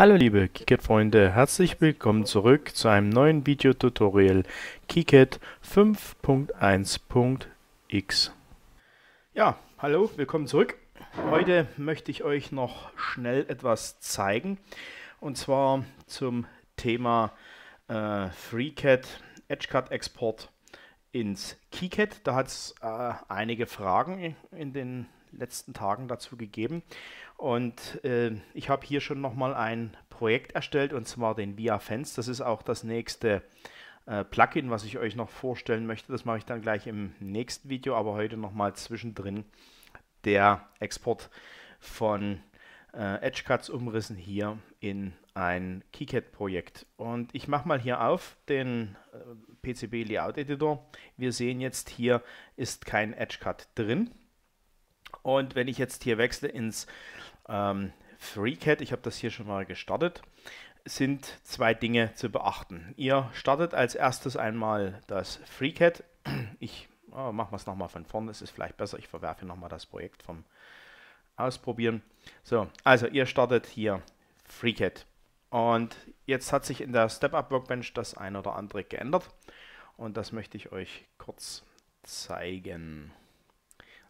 Hallo liebe KiCad-Freunde, herzlich willkommen zurück zu einem neuen Videotutorial KiCad 5.1.x. Ja, hallo, willkommen zurück. Heute möchte ich euch noch schnell etwas zeigen und zwar zum Thema äh, FreeCAD EdgeCAD Export ins KiCad. Da hat es äh, einige Fragen in den letzten Tagen dazu gegeben. Und äh, ich habe hier schon nochmal ein Projekt erstellt und zwar den Via Fence. Das ist auch das nächste äh, Plugin, was ich euch noch vorstellen möchte. Das mache ich dann gleich im nächsten Video, aber heute nochmal zwischendrin der Export von äh, EdgeCuts Umrissen hier in ein KiCad-Projekt. Und ich mache mal hier auf den PCB Layout Editor. Wir sehen jetzt hier ist kein EdgeCut drin. Und wenn ich jetzt hier wechsle ins ähm, FreeCAD, ich habe das hier schon mal gestartet, sind zwei Dinge zu beachten. Ihr startet als erstes einmal das FreeCAD. Ich oh, machen wir es nochmal von vorne, es ist vielleicht besser, ich verwerfe nochmal das Projekt vom Ausprobieren. So, also ihr startet hier FreeCAD. Und jetzt hat sich in der Step-Up Workbench das ein oder andere geändert. Und das möchte ich euch kurz zeigen.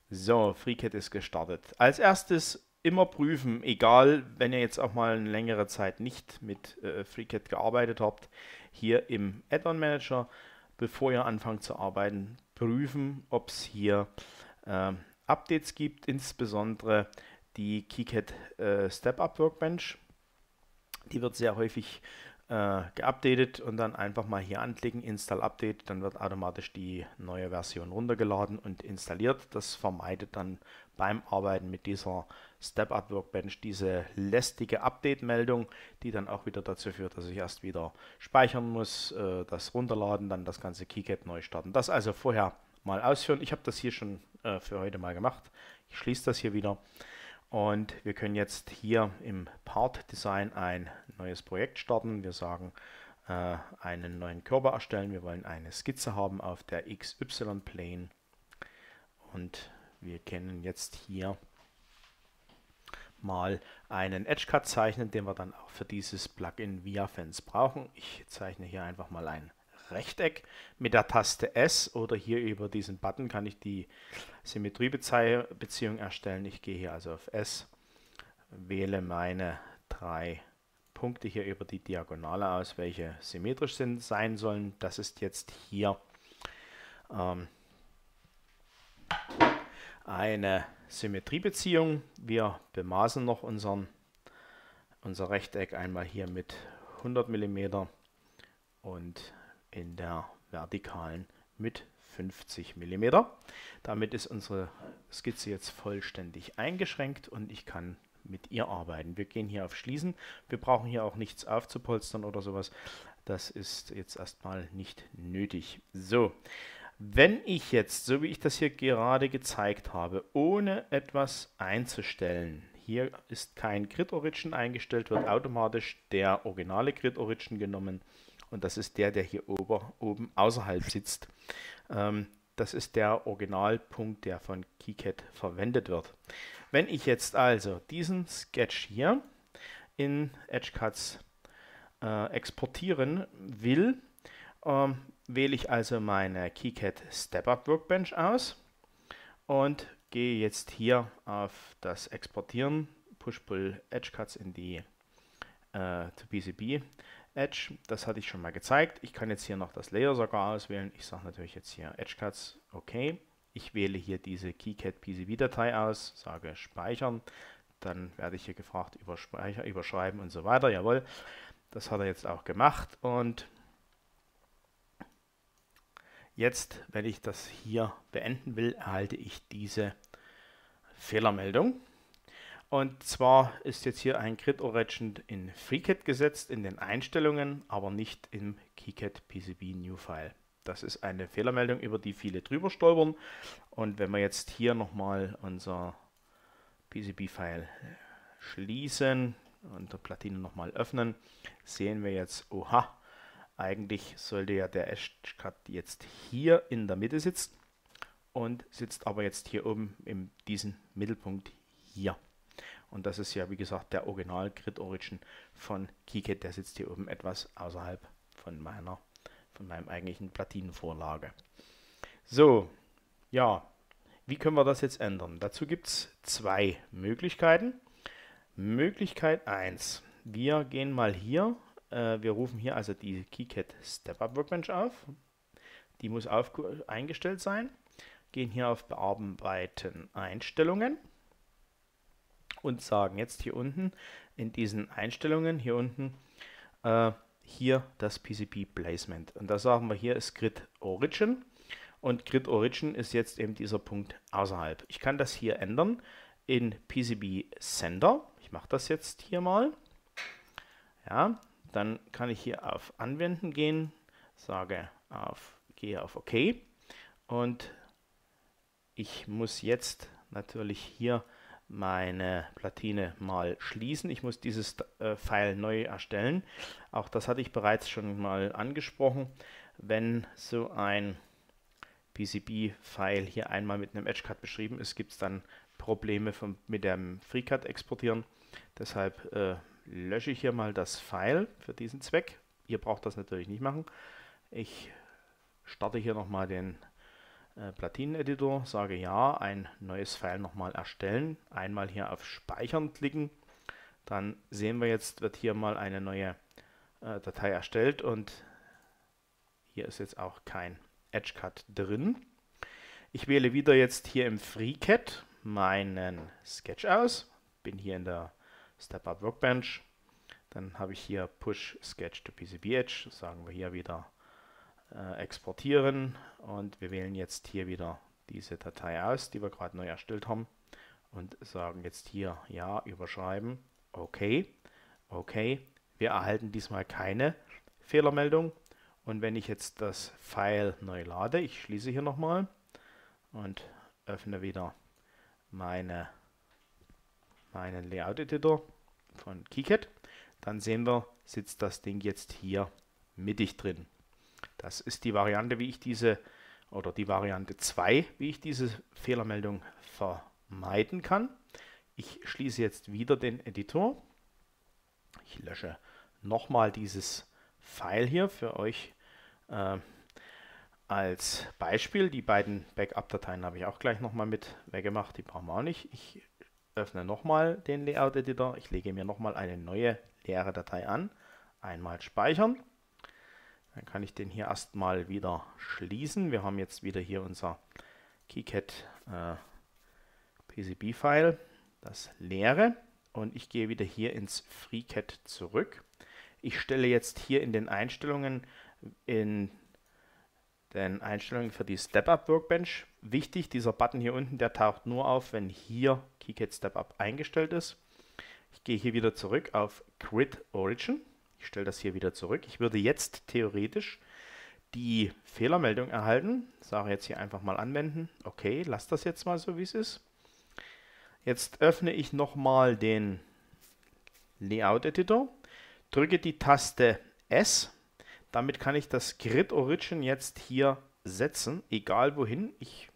So, FreeCAD ist gestartet. Als erstes immer prüfen, egal, wenn ihr jetzt auch mal eine längere Zeit nicht mit äh, FreeCAD gearbeitet habt, hier im Add-on Manager, bevor ihr anfangt zu arbeiten, prüfen, ob es hier äh, Updates gibt, insbesondere die KiCad äh, Step-Up Workbench. Die wird sehr häufig äh, geupdatet und dann einfach mal hier anklicken, Install Update, dann wird automatisch die neue Version runtergeladen und installiert. Das vermeidet dann beim Arbeiten mit dieser Step-Up Workbench diese lästige Update-Meldung, die dann auch wieder dazu führt, dass ich erst wieder speichern muss, äh, das runterladen, dann das ganze KiCad neu starten. Das also vorher mal ausführen. Ich habe das hier schon äh, für heute mal gemacht. Ich schließe das hier wieder. Und wir können jetzt hier im Part Design ein neues Projekt starten. Wir sagen, äh, einen neuen Körper erstellen. Wir wollen eine Skizze haben auf der XY-Plane. Und wir können jetzt hier mal einen Edge-Cut zeichnen, den wir dann auch für dieses Plugin ViaFence brauchen. Ich zeichne hier einfach mal ein Rechteck mit der Taste S oder hier über diesen Button kann ich die Symmetriebeziehung erstellen. Ich gehe hier also auf S, wähle meine drei Punkte hier über die Diagonale aus, welche symmetrisch sind, sein sollen. Das ist jetzt hier ähm, eine Symmetriebeziehung. Wir bemaßen noch unseren, unser Rechteck einmal hier mit 100 mm und in der vertikalen mit 50 mm. Damit ist unsere Skizze jetzt vollständig eingeschränkt und ich kann mit ihr arbeiten. Wir gehen hier auf Schließen. Wir brauchen hier auch nichts aufzupolstern oder sowas. Das ist jetzt erstmal nicht nötig. So, wenn ich jetzt, so wie ich das hier gerade gezeigt habe, ohne etwas einzustellen, hier ist kein Grid Origin eingestellt, wird automatisch der originale Grid Origin genommen und das ist der, der hier ober, oben außerhalb sitzt. Ähm, das ist der Originalpunkt, der von KiCad verwendet wird. Wenn ich jetzt also diesen Sketch hier in EdgeCuts äh, exportieren will, ähm, wähle ich also meine KiCad Step-Up Workbench aus und gehe jetzt hier auf das Exportieren, Push-Pull EdgeCuts in die äh, to PCB Edge, das hatte ich schon mal gezeigt. Ich kann jetzt hier noch das Layer sogar auswählen. Ich sage natürlich jetzt hier Edge Cuts, okay. Ich wähle hier diese KiCad PCB-Datei aus, sage Speichern. Dann werde ich hier gefragt über Speicher, überschreiben und so weiter. Jawohl, das hat er jetzt auch gemacht. Und jetzt, wenn ich das hier beenden will, erhalte ich diese Fehlermeldung. Und zwar ist jetzt hier ein Grid Origin in FreeCAD gesetzt in den Einstellungen, aber nicht im KiCad PCB New File. Das ist eine Fehlermeldung, über die viele drüber stolpern. Und wenn wir jetzt hier nochmal unser PCB-File schließen und die Platine nochmal öffnen, sehen wir jetzt, oha, eigentlich sollte ja der Edge-Cut jetzt hier in der Mitte sitzen und sitzt aber jetzt hier oben in diesem Mittelpunkt hier. Und das ist ja, wie gesagt, der Original Grid Origin von KiCad. Der sitzt hier oben etwas außerhalb von meiner, von meinem eigentlichen Platinenvorlage. So, ja, wie können wir das jetzt ändern? Dazu gibt es zwei Möglichkeiten. Möglichkeit 1. Wir gehen mal hier, äh, wir rufen hier also die KiCad Step-Up Workbench auf. Die muss auf, eingestellt sein. Gehen hier auf Bearbeiten Einstellungen und sagen jetzt hier unten in diesen Einstellungen, hier unten, äh, hier das PCB Placement. Und da sagen wir hier ist Grid Origin und Grid Origin ist jetzt eben dieser Punkt außerhalb. Ich kann das hier ändern in PCB Sender. Ich mache das jetzt hier mal. Ja, dann kann ich hier auf Anwenden gehen, sage auf, gehe auf OK und ich muss jetzt natürlich hier meine Platine mal schließen. Ich muss dieses äh, File neu erstellen. Auch das hatte ich bereits schon mal angesprochen. Wenn so ein PCB-File hier einmal mit einem Edgecut beschrieben ist, gibt es dann Probleme vom, mit dem FreeCAD exportieren. Deshalb äh, lösche ich hier mal das File für diesen Zweck. Ihr braucht das natürlich nicht machen. Ich starte hier nochmal den äh, Platineneditor, sage ja, ein neues File nochmal erstellen, einmal hier auf Speichern klicken, dann sehen wir jetzt, wird hier mal eine neue äh, Datei erstellt und hier ist jetzt auch kein Edgecut drin. Ich wähle wieder jetzt hier im FreeCAD meinen Sketch aus, bin hier in der Step-Up Workbench, dann habe ich hier Push Sketch to PCB Edge, sagen wir hier wieder äh, exportieren und wir wählen jetzt hier wieder diese Datei aus, die wir gerade neu erstellt haben und sagen jetzt hier ja, überschreiben, okay, okay. Wir erhalten diesmal keine Fehlermeldung und wenn ich jetzt das File neu lade, ich schließe hier nochmal und öffne wieder meine, meinen Layout-Editor von KiCad, dann sehen wir, sitzt das Ding jetzt hier mittig drin. Das ist die Variante, wie ich diese, oder die Variante 2, wie ich diese Fehlermeldung vermeiden kann. Ich schließe jetzt wieder den Editor. Ich lösche nochmal dieses File hier für euch äh, als Beispiel. Die beiden Backup-Dateien habe ich auch gleich nochmal mit weggemacht, die brauchen wir auch nicht. Ich öffne nochmal den Layout-Editor. Ich lege mir nochmal eine neue leere Datei an. Einmal speichern. Dann kann ich den hier erstmal wieder schließen. Wir haben jetzt wieder hier unser KiCad äh, PCB-File, das leere. Und ich gehe wieder hier ins FreeCAD zurück. Ich stelle jetzt hier in den Einstellungen, in den Einstellungen für die Step-Up Workbench, wichtig, dieser Button hier unten, der taucht nur auf, wenn hier KiCad Step-Up eingestellt ist. Ich gehe hier wieder zurück auf Grid Origin ich stelle das hier wieder zurück. Ich würde jetzt theoretisch die Fehlermeldung erhalten. Sage jetzt hier einfach mal anwenden. Okay, lass das jetzt mal so, wie es ist. Jetzt öffne ich nochmal den Layout-Editor, drücke die Taste S. Damit kann ich das Grid Origin jetzt hier setzen, egal wohin. Ich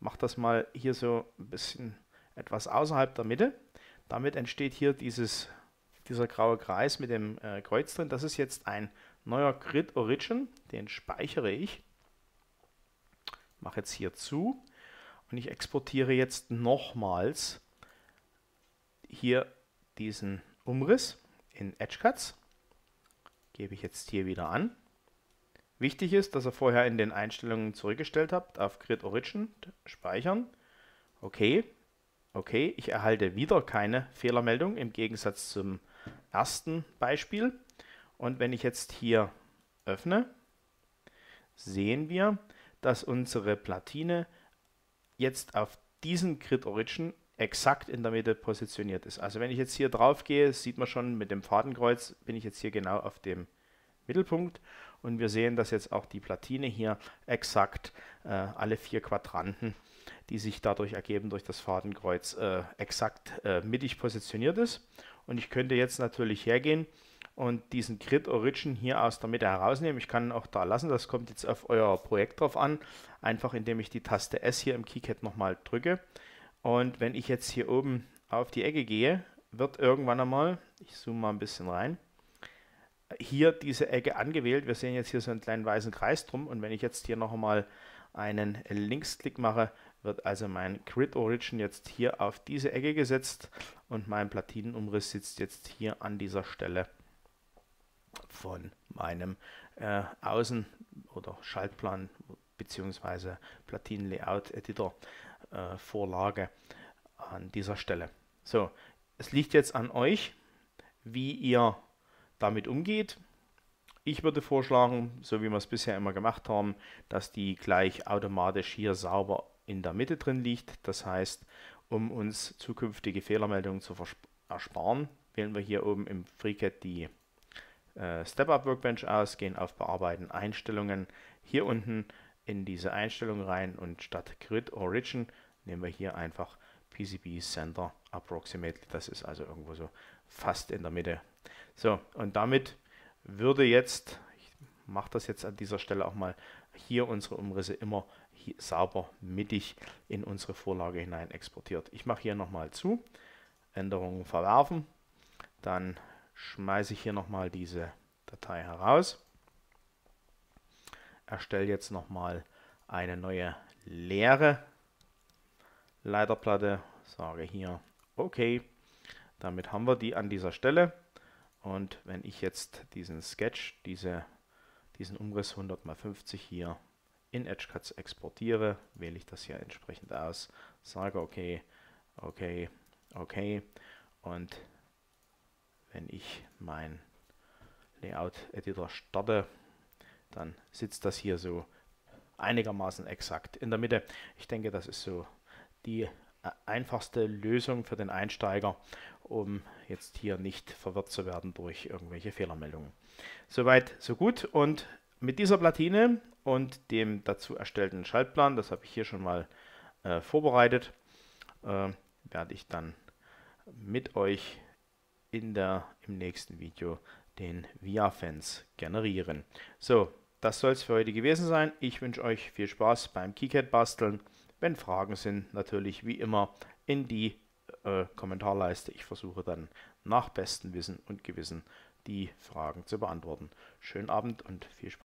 mache das mal hier so ein bisschen etwas außerhalb der Mitte. Damit entsteht hier dieses dieser graue Kreis mit dem äh, Kreuz drin, das ist jetzt ein neuer Grid Origin, den speichere ich. Mache jetzt hier zu und ich exportiere jetzt nochmals hier diesen Umriss in Edgecuts. Gebe ich jetzt hier wieder an. Wichtig ist, dass ihr vorher in den Einstellungen zurückgestellt habt auf Grid Origin, speichern. Okay, okay, ich erhalte wieder keine Fehlermeldung im Gegensatz zum ersten Beispiel. Und wenn ich jetzt hier öffne, sehen wir, dass unsere Platine jetzt auf diesen Grid Origin exakt in der Mitte positioniert ist. Also wenn ich jetzt hier drauf gehe, sieht man schon mit dem Fadenkreuz, bin ich jetzt hier genau auf dem Mittelpunkt und wir sehen, dass jetzt auch die Platine hier exakt äh, alle vier Quadranten, die sich dadurch ergeben durch das Fadenkreuz, äh, exakt äh, mittig positioniert ist. Und ich könnte jetzt natürlich hergehen und diesen Grid Origin hier aus der Mitte herausnehmen. Ich kann auch da lassen, das kommt jetzt auf euer Projekt drauf an. Einfach indem ich die Taste S hier im KiCad nochmal drücke. Und wenn ich jetzt hier oben auf die Ecke gehe, wird irgendwann einmal, ich zoome mal ein bisschen rein, hier diese Ecke angewählt. Wir sehen jetzt hier so einen kleinen weißen Kreis drum und wenn ich jetzt hier noch einmal einen Linksklick mache, wird also mein Grid Origin jetzt hier auf diese Ecke gesetzt und mein Platinenumriss sitzt jetzt hier an dieser Stelle von meinem äh, Außen- oder Schaltplan bzw. Platinenlayout-Editor äh, an dieser Stelle. So, es liegt jetzt an euch, wie ihr damit umgeht. Ich würde vorschlagen, so wie wir es bisher immer gemacht haben, dass die gleich automatisch hier sauber in der Mitte drin liegt. Das heißt, um uns zukünftige Fehlermeldungen zu ersparen, wählen wir hier oben im FreeCAD die äh, Step-Up Workbench aus, gehen auf Bearbeiten, Einstellungen, hier unten in diese Einstellung rein und statt Grid Origin nehmen wir hier einfach PCB Center Approximately. Das ist also irgendwo so fast in der Mitte. So, und damit würde jetzt, ich mache das jetzt an dieser Stelle auch mal, hier unsere Umrisse immer sauber mittig in unsere Vorlage hinein exportiert. Ich mache hier nochmal zu, Änderungen verwerfen, dann schmeiße ich hier nochmal diese Datei heraus, erstelle jetzt nochmal eine neue leere Leiterplatte, sage hier OK, damit haben wir die an dieser Stelle und wenn ich jetzt diesen Sketch, diese, diesen Umriss 100 x 50 hier in EdgeCuts exportiere, wähle ich das hier entsprechend aus, sage OK, OK, OK und wenn ich mein Layout-Editor starte, dann sitzt das hier so einigermaßen exakt in der Mitte. Ich denke, das ist so die einfachste Lösung für den Einsteiger, um jetzt hier nicht verwirrt zu werden durch irgendwelche Fehlermeldungen. Soweit, so gut. Und mit dieser Platine und dem dazu erstellten Schaltplan, das habe ich hier schon mal äh, vorbereitet, äh, werde ich dann mit euch in der, im nächsten Video den VIA-Fans generieren. So, das soll es für heute gewesen sein. Ich wünsche euch viel Spaß beim KiCad basteln. Wenn Fragen sind, natürlich wie immer in die äh, Kommentarleiste. Ich versuche dann nach bestem Wissen und Gewissen die Fragen zu beantworten. Schönen Abend und viel Spaß.